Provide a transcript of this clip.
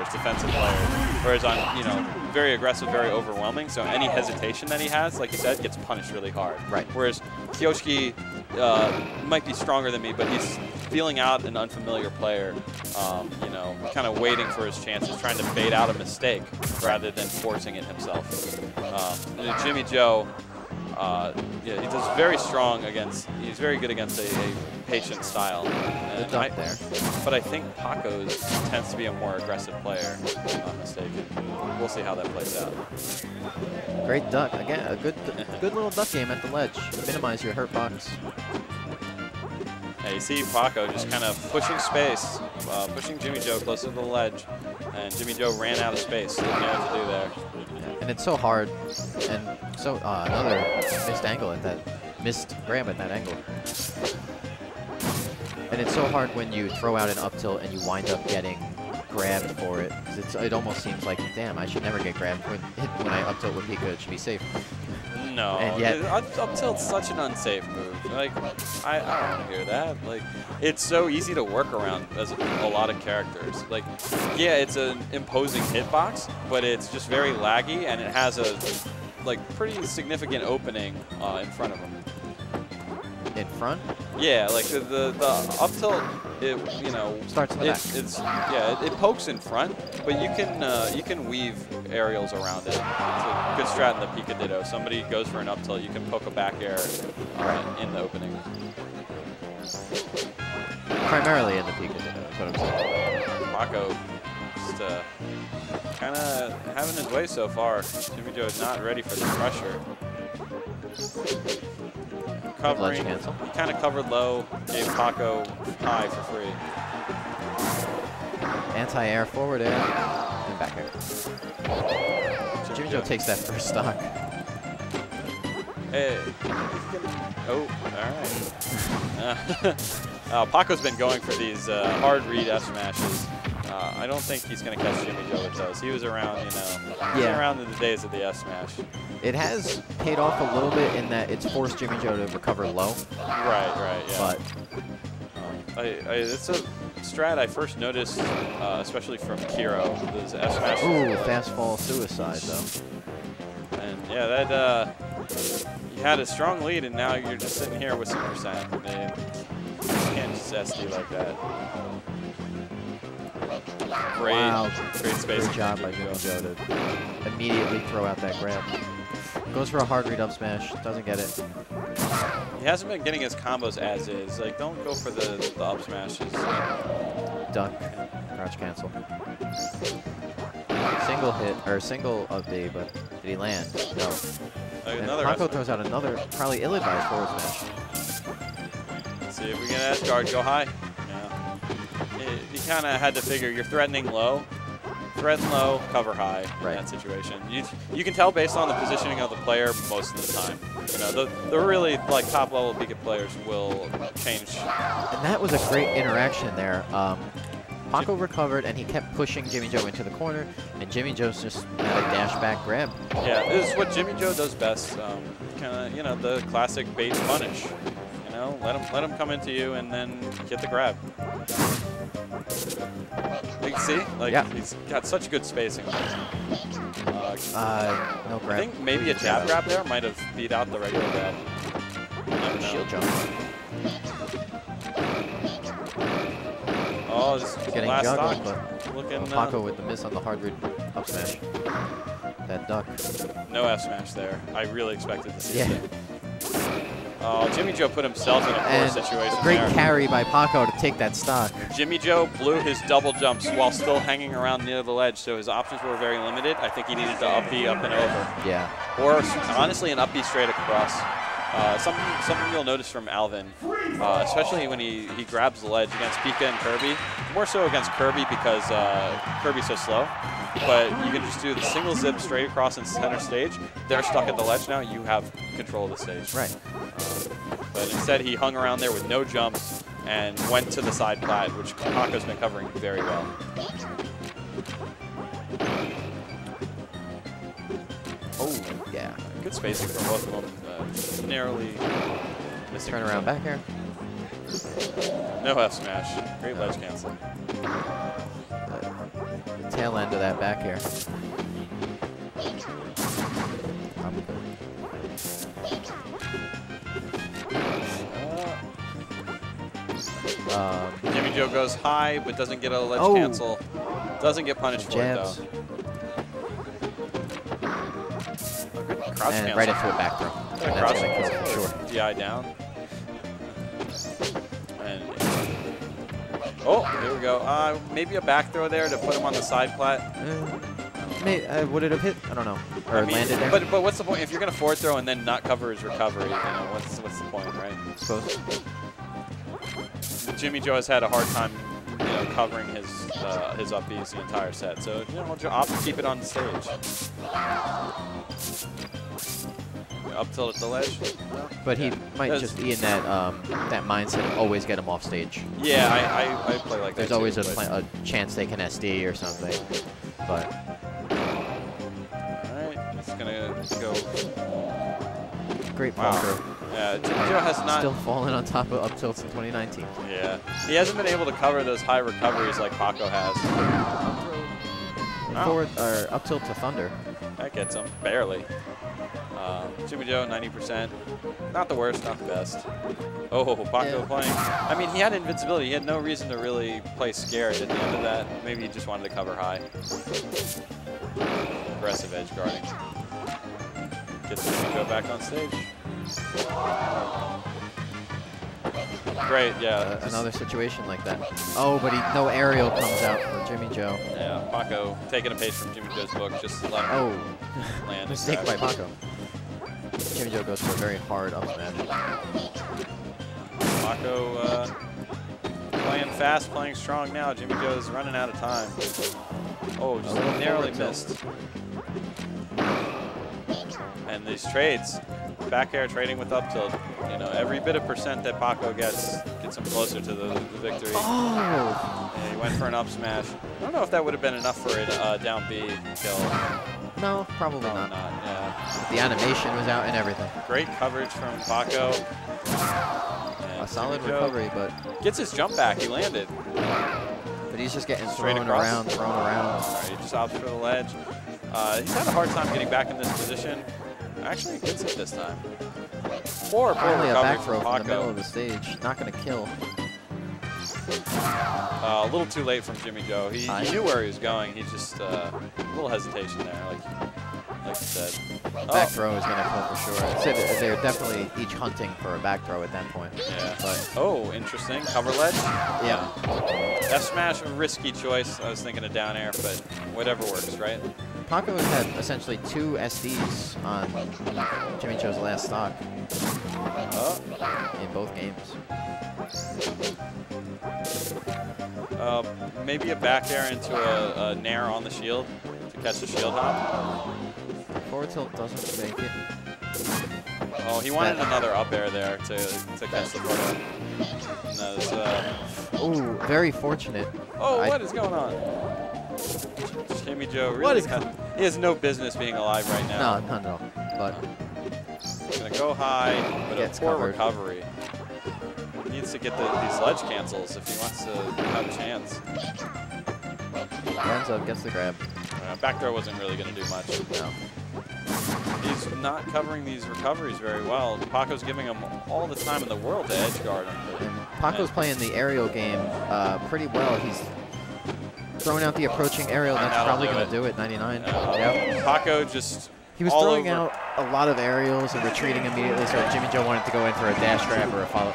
players, defensive players. Whereas on, you know, very aggressive, very overwhelming. So any hesitation that he has, like you said, gets punished really hard. Right. Whereas Kyoshiki uh, might be stronger than me, but he's feeling out an unfamiliar player, um, you know, kind of waiting for his chances, trying to bait out a mistake rather than forcing it himself. Um, Jimmy Joe, uh, yeah, he does very strong against, he's very good against a, a patient style. Good duck there. But I think Paco's tends to be a more aggressive player, if I'm not mistaken. We'll see how that plays out. Great duck. Again, a good good little duck game at the ledge. Minimize your hurt box. Yeah, you see Paco just kind of pushing space, uh, pushing Jimmy Joe closer to the ledge, and Jimmy Joe ran out of space. Didn't know what to do there. And it's so hard, and so uh, another missed angle at that, missed grab at that angle. And it's so hard when you throw out an up tilt and you wind up getting grabbed for it. It's, it almost seems like, damn, I should never get grabbed when, when I up tilt with Pika. It should be safe. No, And yet- up, up tilt's such an unsafe move. Like, I, I don't want to hear that. Like, it's so easy to work around as a, a lot of characters. Like, yeah, it's an imposing hitbox, but it's just very laggy, and it has a like pretty significant opening uh, in front of him. In front, Yeah, like the the, the up tilt, it you know Starts in the it, back. It's yeah, it, it pokes in front, but you can uh, you can weave aerials around it. It's a good strat in the Pika Ditto. Somebody goes for an up tilt, you can poke a back air uh, in the opening. primarily in the Pika, that's what I'm saying. Just uh, kind of having his way so far. Jimmy Joe is not ready for the pressure. Covering, cancel. he kind of covered low, gave Paco high for free. Anti-air, forward air, and back air. Jimmy Joe takes that first stock. Hey. Oh, all right. Uh, Paco's been going for these uh, hard read F smashes. Uh, I don't think he's going to catch Jimmy Joe with those. He was around, you know, he was Yeah. around in the days of the F smash. It has paid off a little bit in that it's forced Jimmy Joe to recover low, Right, right, yeah. but I, I, it's a strat I first noticed, uh, especially from Kiro. Those F smashes. ooh, fast fall suicide though. And yeah, that uh, you had a strong lead, and now you're just sitting here with some percent. You can't just SD like that. Great, Wow. great space. Great job by Jimmy Joe to immediately throw out that grab. Goes for a hard read up smash, doesn't get it. He hasn't been getting his combos as is. Like, don't go for the, the up smashes. Duck, crouch cancel. Single hit, or single up B, but did he land? No. Like, And another Paco throws out another, probably ill-advised forward smash. Let's see if we get edge guard. Go high. It- you kind of had to figure you're threatening low. Threaten low, cover high Right. in that situation. You, you can tell based on the positioning of the player most of the time. You know, the, the really like top level Beacon players will change. And that was a great interaction there. Um, Paco recovered, and he kept pushing Jimmy Joe into the corner, and Jimmy Joe's just had a dash back grab. Yeah, this is what Jimmy Joe does best. Um, kind of, you know, the classic bait punish. You know, let him let him come into you and then get the grab. See, like Yeah. he's got such good spacing. Uh, Uh, no I think maybe a jab grab there might have beat out the regular grab. Shield jump. Oh, this Getting last juggled, stock. but Looking uh, Paco uh, with the miss on the hard read up smash. That duck. no F smash there. I really expected to see Yeah. it. Oh, Jimmy Joe put himself in a poor And situation great there. carry by Paco to take that stock. Jimmy Joe blew his double jumps while still hanging around near the ledge, so his options were very limited. I think he needed to up B up and over. Yeah. Or honestly, an up B straight across. Uh, something, something you'll notice from Alvin, uh, especially when he, he grabs the ledge against Pika and Kirby. More so against Kirby because uh, Kirby's so slow. But you can just do the single zip straight across in center stage. They're stuck at the ledge now. You have control of the stage. Right. But instead, he hung around there with no jumps and went to the side plat, which Paco's been covering very well. Good spacing for both of them. Uh, narrowly missing. Turn around back here. No F smash. Great ledge cancel. The tail end of that back. Uh, Um, Jimmy Joe goes high, but doesn't get a ledge Oh. cancel. Doesn't get punished for it, though. Crouch and right into a back throw. Yeah, that's gonna kill for sure. DI down. And oh, here we go. Uh, maybe a back throw there to put him on the side plat. Uh, may, uh, would it have hit? I don't know. Or I mean, landed there? But but what's the point if you're gonna forward throw and then not cover his recovery? You know, what's what's the point, right? I suppose. Jimmy Joe has had a hard time, you know, covering his uh, his up Bs the entire set. So you know, we'll opt to keep it on the stage. Up tilt at the ledge. But he might That's- just be in that um, that mindset of always get him off stage. Yeah, I, I, I play like There's that. always too, a, a chance they can SD or something. But All right, it's gonna go. great Wow. Parker. Yeah, Joe has not. Still fallen on top of up tilts in 2019. Yeah, he hasn't been able to cover those high recoveries like Paco has. Wow. Forward or up tilt to Thunder. That gets him barely. Uh, Jimmy Joe, 90%. Not the worst, not the best. Oh, Paco Yeah. playing. I mean, he had invincibility. He had no reason to really play scared at the end of that. Maybe he just wanted to cover high. Aggressive edge guarding. Gets Jimmy Joe back on stage. Great, yeah. Uh, another situation like that. Oh, but he, no aerial comes out for Jimmy Joe. Yeah, Paco taking a page from Jimmy Joe's book. Just let him Oh, land. and mistake by. Paco. Jimmy Joe goes for a very hard up smash. Paco uh, playing fast, playing strong now. Jimmy Joe's running out of time. Oh, just little narrowly missed. And these trades, back air trading with up tilt, you know, every bit of percent that Paco gets gets him closer to the, the victory. Oh! And he went for an up smash. I don't know if that would have been enough for a uh, down B kill. No, probably Probably not. not, yeah. The animation was out and everything. Great coverage from Paco. And A solid recovery, but Gets his jump back. He landed. but he's just getting Straight thrown across. around, thrown around. All right, he just opts for the ledge. Uh, he's had a hard time getting back in this position. Actually, he gets it this time. Poor, poor Finally a back throw from from the middle of the stage. Not going to kill. Uh, a little too late from Jimmy Joe. He, he knew where he was going. He just uh, a little hesitation there, like like you said. Back Oh, throw is going to come for sure. I'd say that they're definitely each hunting for a back throw at that point. yeah. But Oh, interesting. Cover ledge. yeah, F smash, a risky choice. I was thinking of down air, but whatever works, right? Paco has had essentially two SDs on Jimmy Joe's last stock Oh, in both games. uh, maybe a back air into a, a nair on the shield to catch the shield hop. Tilt doesn't make it. Oh, he wanted That- another up air there to, to catch the. No, it's, uh, Ooh, very fortunate. oh, I- what is going on? Jimmy Joe really What is has, he has no business being alive right now. No, not at all. But He's gonna go high, but Gets a poor covered. recovery. He needs to get the, these ledge cancels if he wants to have a chance. Lorenzo gets the grab. Uh, back throw wasn't really gonna do much. No. He's not covering these recoveries very well. Paco's giving him all the time in the world to edge guard him. And Paco's playing the aerial game uh, pretty well. He's throwing out the approaching aerial. And That's probably going to do it, 99. Uh, Yep. Paco just He was throwing over. out a lot of aerials and retreating immediately, so Jimmy Joe wanted to go in for a dash grab or a follow.